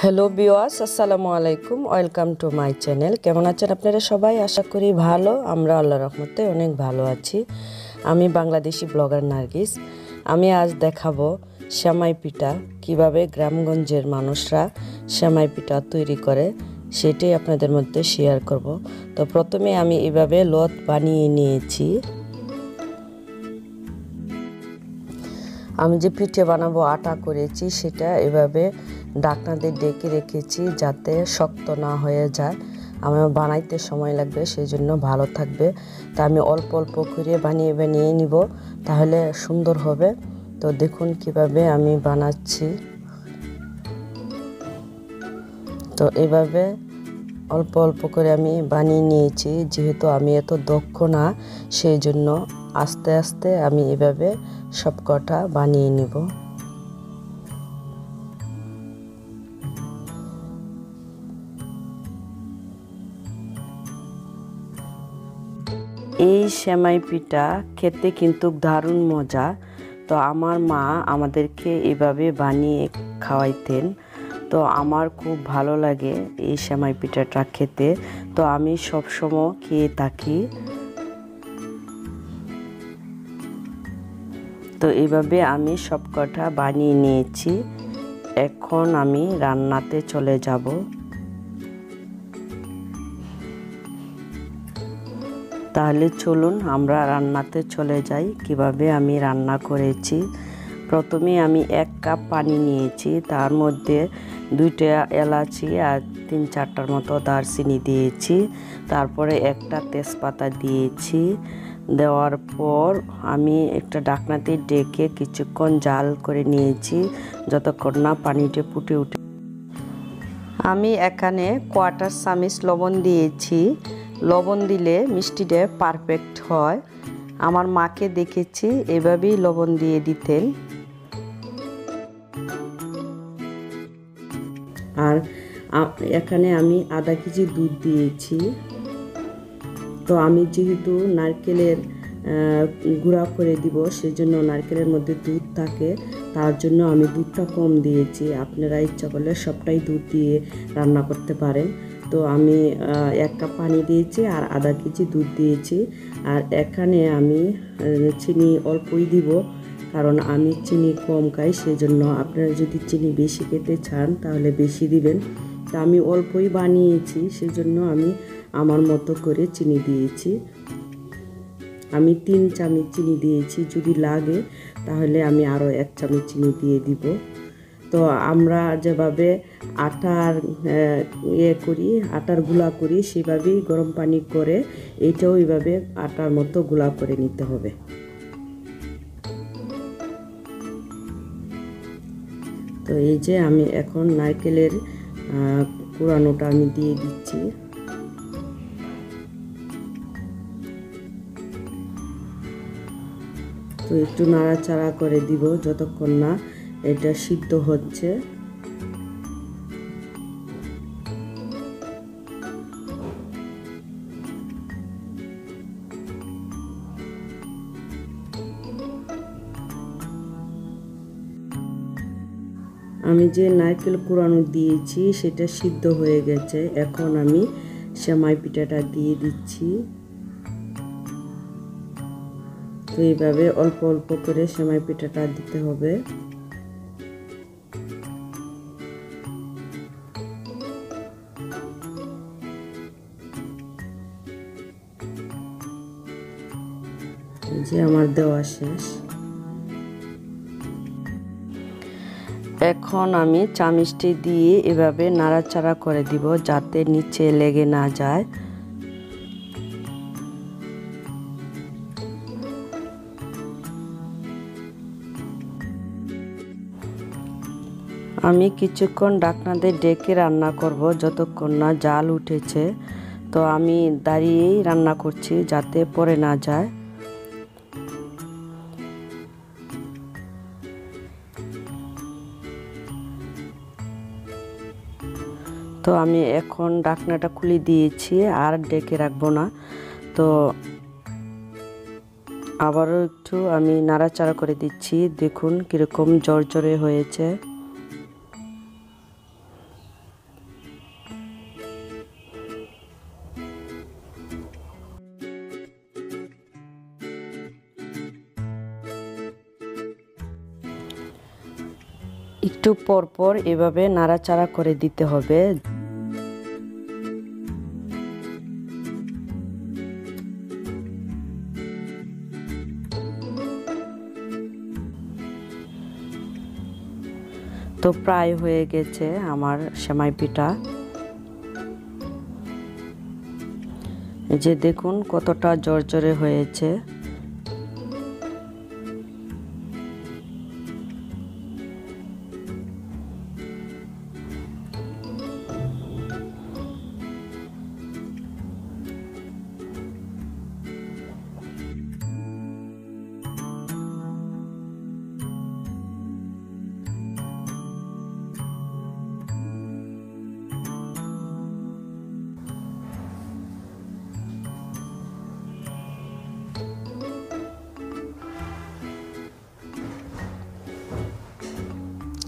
Hello বিওয়াস আসসালামু আলাইকুম welcome to my channel কেমন আছেন আপনারা সবাই? আশা করি ভালো, আমরা আল্লাহ রহমতে অনেক ভালো আছি। আমি বাংলাদেশি ব্লগার নার্গিস। আমি আজ দেখাবো শ্যামাই পিঠা, কীভাবে গ্রামগঞ্জের মানুষরা শ্যামাই পিঠা তৈরি করে, সেটাই আপনাদের মধ্যে শেয়ার করব। তো প্রথমে আমি এভাবে লত বানিয়ে নিয়েছি। আমি যে পিঠে বানাবো আটা করেছি, সেটা এভাবে ডাকনাদের ডেকে রেখেছি যাতে শক্ত না হয়ে যায়। আমার বানাইতে সময় লাগবে সেই জন্য ভালো থাকবে। তা আমি অল্প অল্প করে বানিয়ে বানিয়ে নিব, তাহলে সুন্দর হবে। তো দেখুন কীভাবে আমি বানাচ্ছি। তো এভাবে অল্প অল্প করে আমি বানিয়ে নিয়েছি, যেহেতু আমি এত দক্ষ না সেই জন্য আস্তে আস্তে আমি এভাবে সব কটা বানিয়ে নেব। এই সেমাই পিঠা খেতে কিন্তু দারুণ মজা। তো আমার মা আমাদেরকে এভাবে বানিয়ে খাওয়াইতেন। তো আমার খুব ভালো লাগে এই সেমাই পিঠাটা খেতে। তো আমি সবসময় খেয়ে থাকি। তো এইভাবে আমি সবকটা বানিয়ে নিয়েছি। এখন আমি রান্নাতে চলে যাব। তাহলে চলুন আমরা রান্নাতে চলে যাই, কীভাবে আমি রান্না করেছি। প্রথমে আমি এক কাপ পানি নিয়েছি, তার মধ্যে দুইটা এলাচি আর তিন চারটার মতো দারচিনি দিয়েছি। তারপরে একটা তেজপাতা দিয়েছি। দেওয়ার পর আমি একটা ডাকনাতে ডেকে কিছুক্ষণ জাল করে নিয়েছি, যতক্ষণ না পানিটা ফুটে উঠে। আমি এখানে কোয়াটার চামিচ লবণ দিয়েছি। লবণ দিলে মিষ্টিটা পারফেক্ট হয়। আমার মাকে দেখেছি, এভাবেই লবণ দিয়ে দিতেন। আর এখানে আমি আধা কেজি দুধ দিয়েছি। তো আমি যেহেতু নারকেলের গুঁড়া করে দিব, সেজন্য নারকেলের মধ্যে দুধ থাকে। তার জন্য আমি দুধটা কম দিয়েছি। আপনারা ইচ্ছা করলে সবটাই দুধ দিয়ে রান্না করতে পারেন। তো আমি এক কাপ পানি দিয়েছি আর আধা কেজি দুধ দিয়েছি। আর এখানে আমি চিনি অল্পই দিব, কারণ আমি চিনি কম খাই সেই জন্য আপনারা যদি চিনি বেশি খেতে চান, তাহলে বেশি দিবেন। তা আমি অল্পই বানিয়েছি সেই জন্য আমি আমার মতো করে চিনি দিয়েছি। আমি তিন চামচ চিনি দিয়েছি, যদি লাগে তাহলে আমি আরও এক চামচ চিনি দিয়ে দিব। তো আমরা যেভাবে আটার ইয়ে করি, আটারগুলা করি, সেভাবেই গরম পানি করে এটাও এইভাবে আটার মতো গুলা করে নিতে হবে। তো এই যে আমি এখন নারকেলের কুড়ানোটা আমি দিয়ে দিচ্ছি। তো একটু নাড়াচাড়া করে দিব যতক্ষণ না এটা সিদ্ধ হচ্ছে। আমি যে নারকেল কুড়ানো দিয়েছি, সেটা সিদ্ধ হয়ে গেছে। এখন আমি সেমাই পিঠাটা দিয়ে দিচ্ছি। তো এইভাবে অল্প অল্প করে সেমাই পিঠাটা দিতে হবে। যে আমার দেওয়া শেষ। এখন আমি চামিচটি দিয়ে এভাবে নাড়াচাড়া করে দিব যাতে নিচে লেগে না যায়। আমি কিছুক্ষণ ডাকনাদের ডেকে রান্না করব, যতক্ষণ না জাল উঠেছে। তো আমি দাঁড়িয়েই রান্না করছি যাতে পরে না যায়। তো আমি এখন ডাকনাটা খুলে দিয়েছি, আর ডেকে রাখব না। তো আবারও একটু আমি নাড়াচাড়া করে দিচ্ছি, দেখুন কীরকম জর্জরে হয়েছে। একটু পর পর এভাবে নাড়াচাড়া করে দিতে হবে। তো প্রায় হয়ে গেছে আমার সেমাই পিঠা। যে দেখুন কতটা জর্জরে হয়েছে।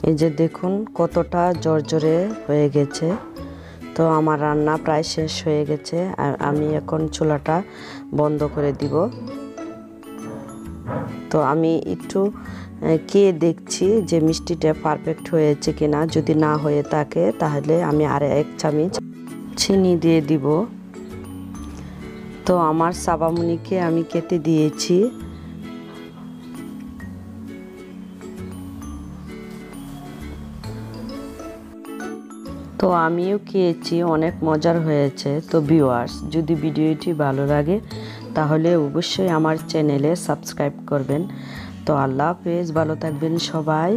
এই যে দেখুন কতটা জর্জরে হয়ে গেছে। তো আমার রান্না প্রায় শেষ হয়ে গেছে আর আমি এখন চুলাটা বন্ধ করে দিব। তো আমি একটু কে দেখছি যে মিষ্টিটা পারফেক্ট হয়েছে কিনা। যদি না হয়ে থাকে তাহলে আমি আর এক চামচ চিনি দিয়ে দিব। তো আমার সাবামুনিকে আমি কেটে দিয়েছি। তো আমিও খেয়েছি, অনেক মজার হয়েছে। তো ভিউয়ার্স যদি ভিডিওটি ভালো লাগে, তাহলে অবশ্যই আমার চ্যানেলে সাবস্ক্রাইব করবেন। তো আল্লাহ হাফেজ, ভালো থাকবেন সবাই।